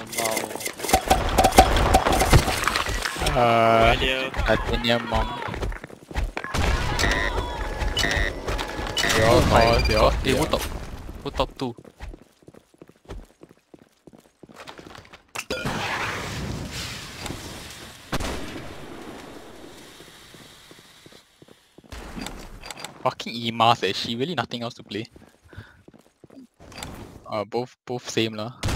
Lmao. Uh. Titanium Monk. They all they all, Eh, who top? Who top two? Fucking Emas eh, she really nothing else to play. Uh, both, both same lah.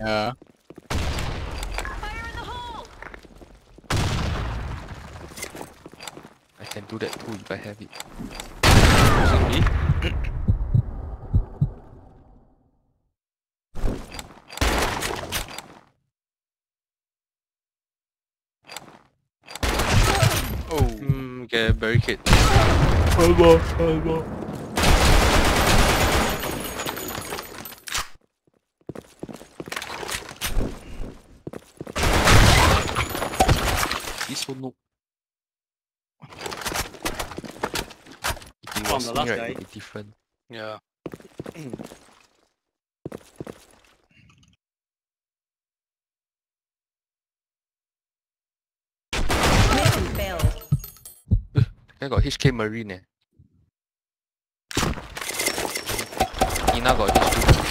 Yeah. I can do that too if I have it. Sorry. Oh. Hmm, get a barricade. Elbow, elbow. He's so noob. If he From was the last right, guy. it'd be different. Yeah. Mission. I got HK Marine eh. Ina got HK Take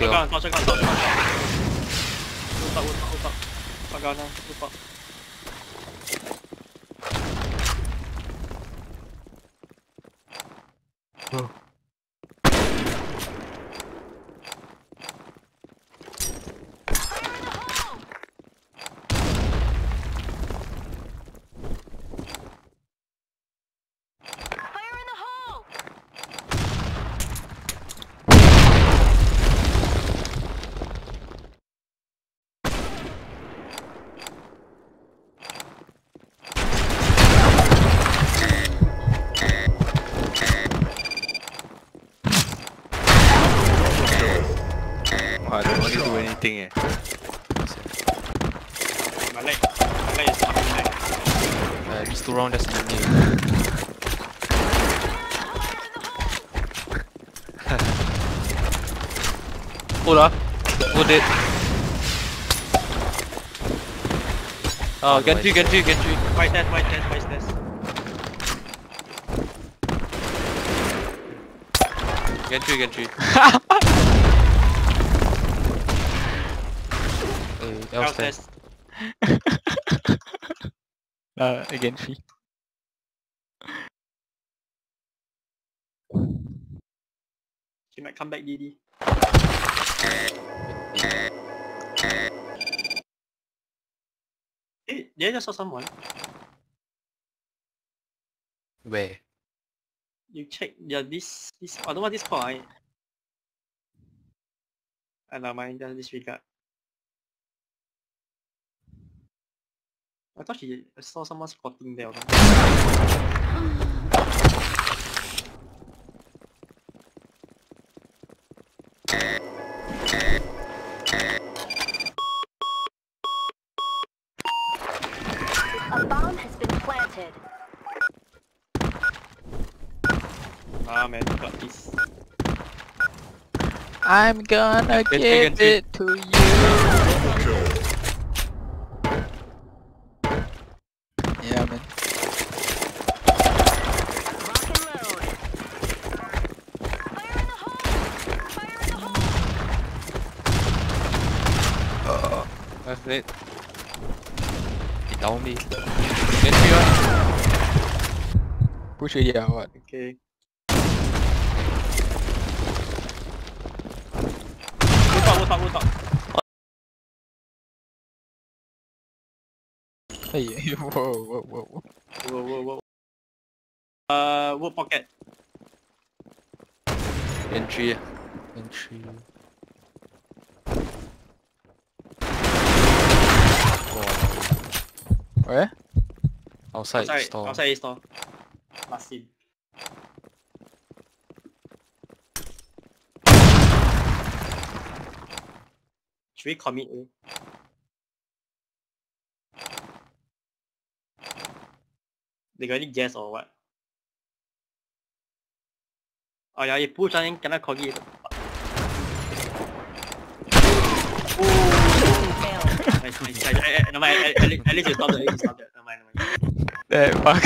Okay, okay. Tengah, tengah, tengah, tengah. Otak, otak, otak. Pagal lah, otak. Oh. These two rounds just eliminate. Hold up. Hold it. Oh, Gantry, Gantry, Gantry. White test, white test, white test. Gantry, Gantry. Hey, House else there. test. Uh, again, three. She might come back, DD. Eh, did I just saw someone? Where? You check, yeah, this, this, I don't want this called, I... I don't mind, just disregard. I thought she, I saw someone squatting there or. A bomb has been planted. Ah man, got this. I'm gonna Gantry, give it to you. ne. Die Daumen die. Nicht hier. Push hier, ja, warte. Okay. Hey, whoa, whoa, whoa, whoa, whoa, whoa, whoa. Uh, what pocket? Entry. Entry. Where? Outside, Outside, store. outside store. Last scene. Should we commit A? They got any gas or what? Oh yeah, you push and then kena corgi. Mission failed. Nevermind, at least you talk to you. Nevermind, nevermind. Eh, fuck.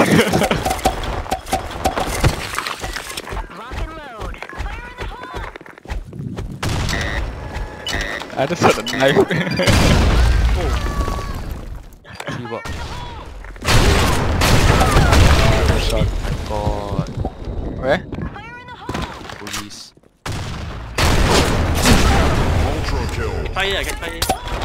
I just saw the knife. oh. Gee, what? Oh, oh, shot. God. Where? Police. Ultra kill. Fire, I can fire.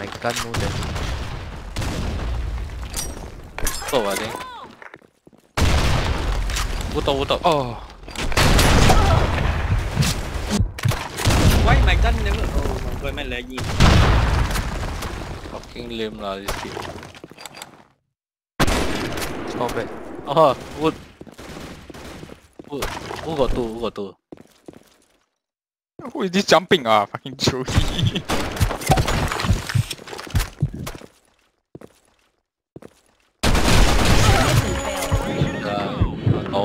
My gun no damage. Oh, I think. Wood up. Oh. Why my gun never... Oh my god, my laggy. Fucking lame lah this game. It's not bad. Oh, wood. Wood. Who got two? Who got two? Who is this jumping? Ah, fucking Joey.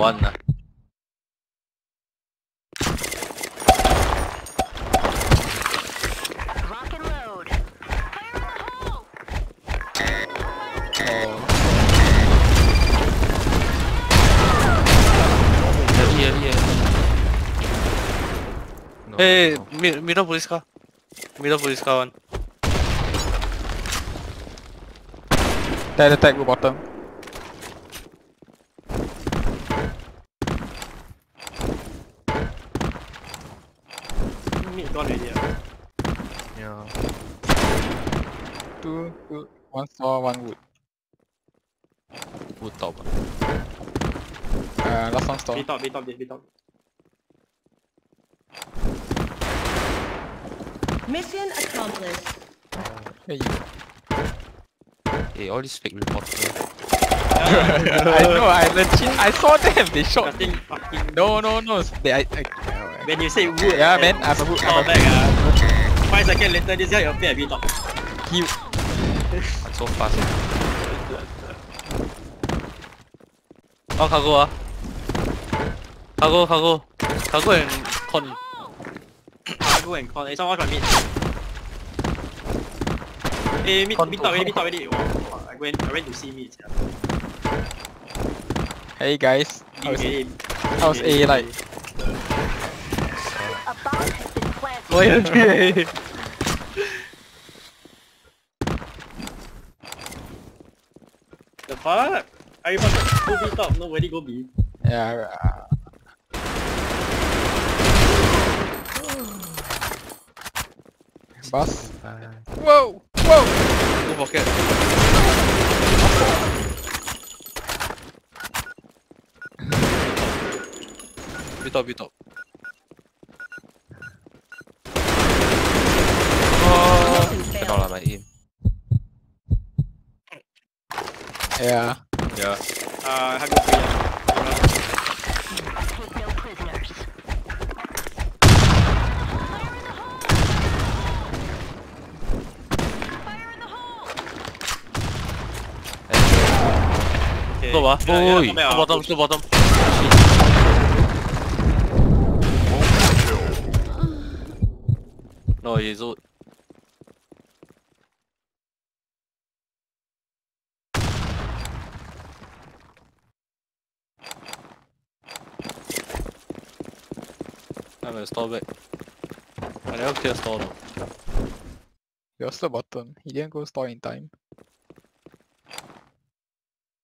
No, Hey, mid, middle police car. Middle police car one. Tag attack go bottom. One saw, one wood. Wood top. Uh, last one store. B top, B top, B top. Mission accomplished. Hey, you. Hey, all these fake reporters. I know, I legit, I saw them, they shot. Nothing fucking... No, no, no, they, I, I, When you say wood... yeah, man, I'm a wood, Fall I'm a back ah. Five seconds later, this guy appear at B top. he, So fast. Oh, cargo ah. Cargo, cargo. Cargo and con. Cargo and con. Hey, someone my mid. Hey, mid, Con mid to top already, mid top already. Wow, I went, I went to see mid. hey guys, how's, how's A like? A bomb has been planted. Oh, yeah. Fuck? I fucking go B top, nobody go B. Yeah, uh, Bus. Whoa! Whoa! Go pocket. B top, B top. Yeah. Yeah. Uh, have you free? ah. Take no prisoners. Fire in the out. I'm at store back. I never clear store though. You're still bottom. He didn't go store in time.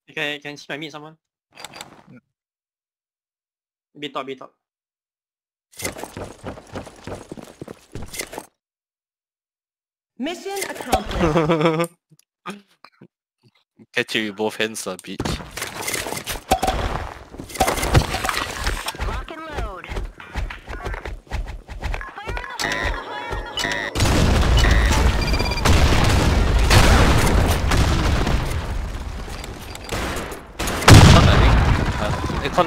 You can, can see my mid someone? B top, B top. Mission accomplished. Catch you with both hands lah, bitch.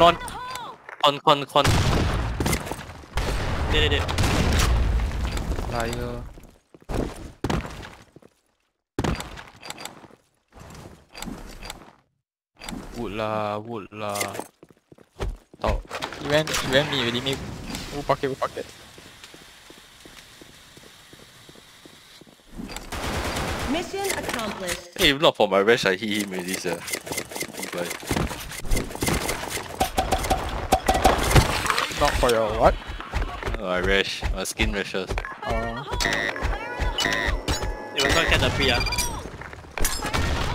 นนคนคนคนเด็ดเด็ดไรเออวุ่นละวุ่นละต่ออีเวนอีเวนมีอยู่ดีมีวูปักเก็ตวูปักเก็ตมิชชั่นอะคอมพลิชเฮ้ย not for my rest I hit him already sir goodbye Not for your what? Oh, I rash. My skin rashes. Oh. They will not catch the free ah.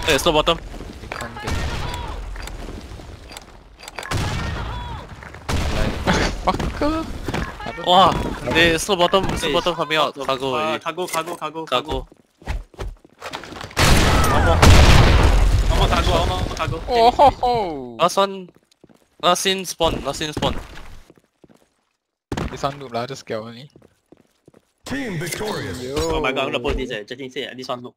Hey, slow bottom. You can't get Fucker! Wow. Hey, slow bottom, slow Hey, bottom coming out. bottom. Cargo Uh, already. cargo, cargo, cargo, Cargo. One more. One more cargo, one more cargo. Oh ho ho! Last one. Last in spawn. Last in spawn. This one noob lah, just get only. Team victorious. Yo. Oh my god, I'm gonna post this eh. Justin said this one no.